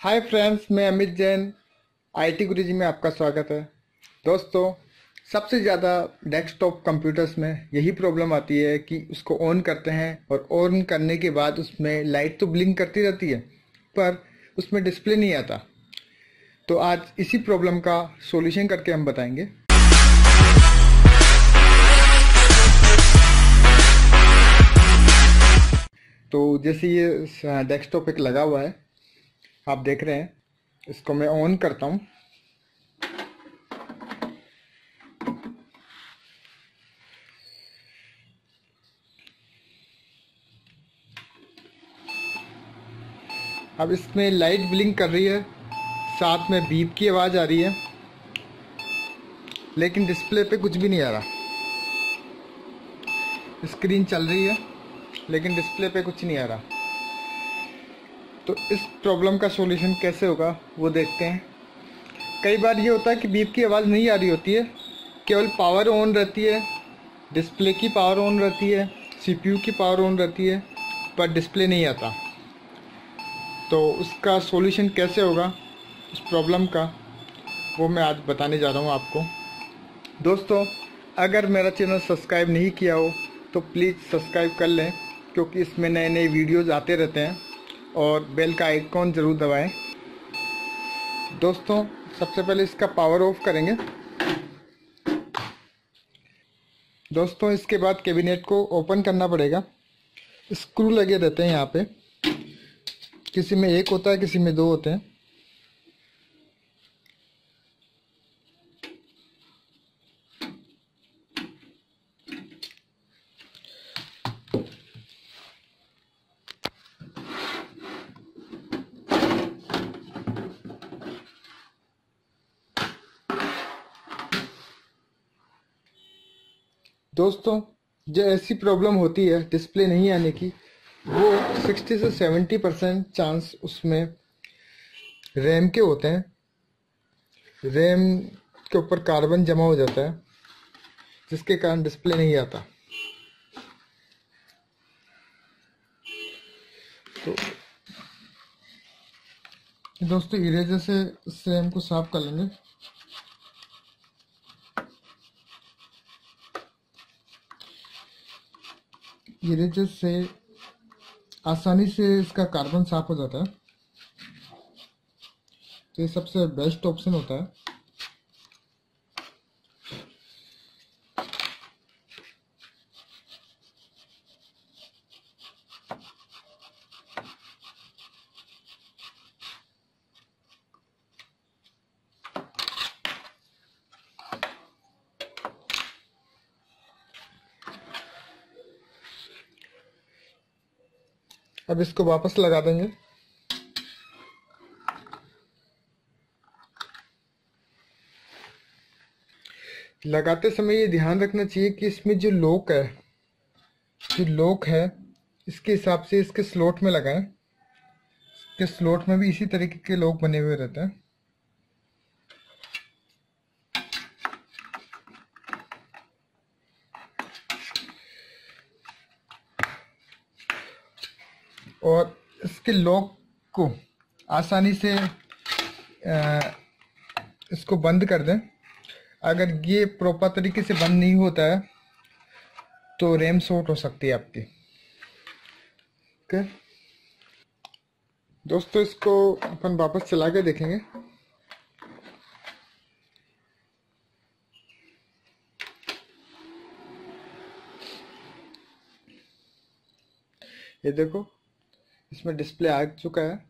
Hi friends मैं Amit Jain IT गुरुजी में आपका स्वागत है। दोस्तों, सबसे ज़्यादा डेस्कटॉप कंप्यूटर्स में यही प्रॉब्लम आती है कि उसको ऑन करते हैं और ऑन करने के बाद उसमें लाइट तो ब्लिंक करती रहती है, पर उसमें डिस्प्ले नहीं आता। तो आज इसी प्रॉब्लम का सॉल्यूशन करके हम बताएँगे। तो जैसे ये डेस्कटॉप एक लगा हुआ है आप देख रहे हैं। इसको मैं ऑन करता हूँ। अब इसमें लाइट ब्लिंक कर रही है। साथ में बीप की आवाज़ आ रही है। लेकिन डिस्प्ले पे कुछ भी नहीं आ रहा। स्क्रीन चल रही है, लेकिन डिस्प्ले पे कुछ नहीं आ रहा। तो इस प्रॉब्लम का सॉल्यूशन कैसे होगा, वो देखते हैं। कई बार ये होता है कि बीप की आवाज़ नहीं आ रही होती है, केवल पावर ऑन रहती है डिस्प्ले की पावर ऑन रहती है सीपीयू की पावर ऑन रहती है, पर डिस्प्ले नहीं आता। तो उसका सॉल्यूशन कैसे होगा, उस प्रॉब्लम का, वो मैं आज बताने जा रहा हूँ आपको। दोस्तों, अगर मेरा चैनल सब्सक्राइब नहीं किया हो तो प्लीज़ सब्सक्राइब कर लें, क्योंकि इसमें नए नए वीडियोज़ आते रहते हैं। और बेल का आइकॉन ज़रूर दबाएँ। दोस्तों, सबसे पहले इसका पावर ऑफ़ करेंगे। दोस्तों, इसके बाद कैबिनेट को ओपन करना पड़ेगा। स्क्रू लगे रहते हैं यहाँ पे। किसी में एक होता है, किसी में दो होते हैं। दोस्तों, जो ऐसी प्रॉब्लम होती है डिस्प्ले नहीं आने की, वो 60 से 70 परसेंट चांस उसमें रैम के होते हैं। रैम के ऊपर कार्बन जमा हो जाता है, जिसके कारण डिस्प्ले नहीं आता। तो दोस्तों इरेजर से रैम को साफ़ कर लेंगे। इरेजर से आसानी से इसका कार्बन साफ़ हो जाता है। तो ये सबसे बेस्ट ऑप्शन होता है। अब इसको वापस लगा देंगे। लगाते समय ये ध्यान रखना चाहिए कि इसमें जो लोक है, जो लोक है, इसके हिसाब से इसके स्लोट में लगाएँ। इसके स्लोट में भी इसी तरीके के लोक बने हुए रहते हैं। और इसके लॉक को आसानी से इसको बंद कर दें। अगर ये प्रॉपर तरीके से बंद नहीं होता है तो रैम शॉर्ट हो सकती है आपकी। ओके दोस्तों, इसको अपन वापस चला के देखेंगे। ये देखो इसमें डिस्प्ले आ चुका है।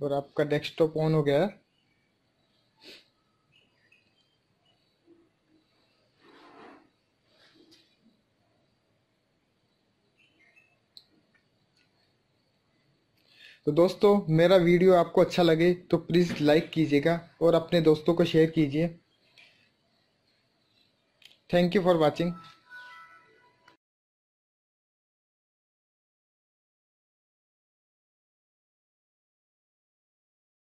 और आपका डेस्कटॉप ऑन हो गया है। तो दोस्तों, मेरा वीडियो आपको अच्छा लगे तो प्लीज़ लाइक कीजिएगा और अपने दोस्तों को शेयर कीजिए। Thank you for watching